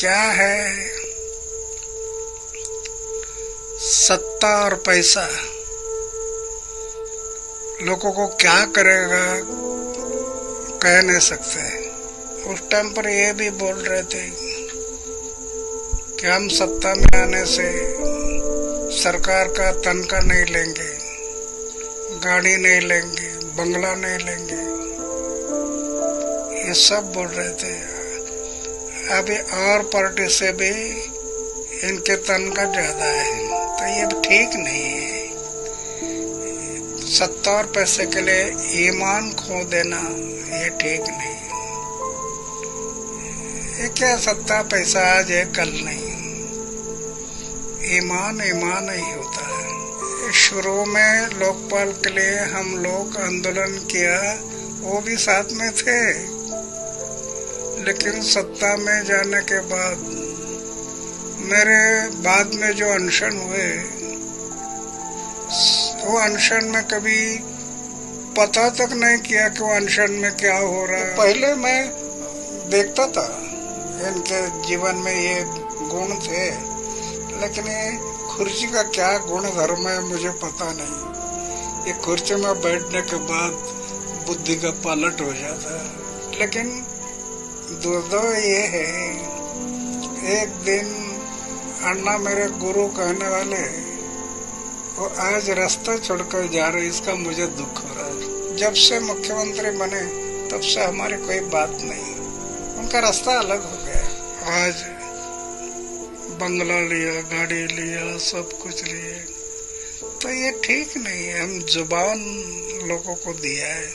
क्या है? सत्ता और पैसा। लोगों को क्या करेगा? कह नहीं सकते। उस टाइम पर ये भी बोल रहे थे कि हम सत्ता में आने से सरकार का तनखा नहीं लेंगे, गाड़ी नहीं लेंगे, बंगला नहीं लेंगे। ये सब बोल रहे थे। अभी और पार्टी से भी इनके तनखा ज़्यादा है। तो ये ठीक नहीं है। सत्ता और पैसे के लिए ईमान खो देना, ये ठीक नहीं ये क्या सत्ता पैसा आज है, कल नहीं। ईमान ईमान ही होता है। शुरू में लोकपाल के लिए हम लोग आंदोलन किया, वो भी साथ में थे। लेकिन सत्ता में जाने के बाद, मेरे बाद में जो अनशन हुए, वो अनशन में कभी पता तक नहीं किया कि वो अनशन में क्या हो रहा है। पहले मैं देखता था, इनके जीवन में ये गुण थे, लेकिन ये कुर्सी का क्या गुण धर्म है मुझे पता नहीं। ये कुर्सी में बैठने के बाद बुद्धि का पलट हो जाता है। लेकिन दो ये है। एक दिन अन्ना मेरे गुरु कहने वाले, वो आज रास्ता छोड़कर जा रहे इसका मुझे दुख हो रहा है। जब से मुख्यमंत्री बने, तब से हमारी कोई बात नहीं। उनका रास्ता अलग हो गया आज बंगला लिया, गाड़ी लिया, सब कुछ लिए तो ये ठीक नहीं है। हम ज़ुबान लोगों को दिया है।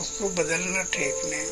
उसको बदलना ठीक नहीं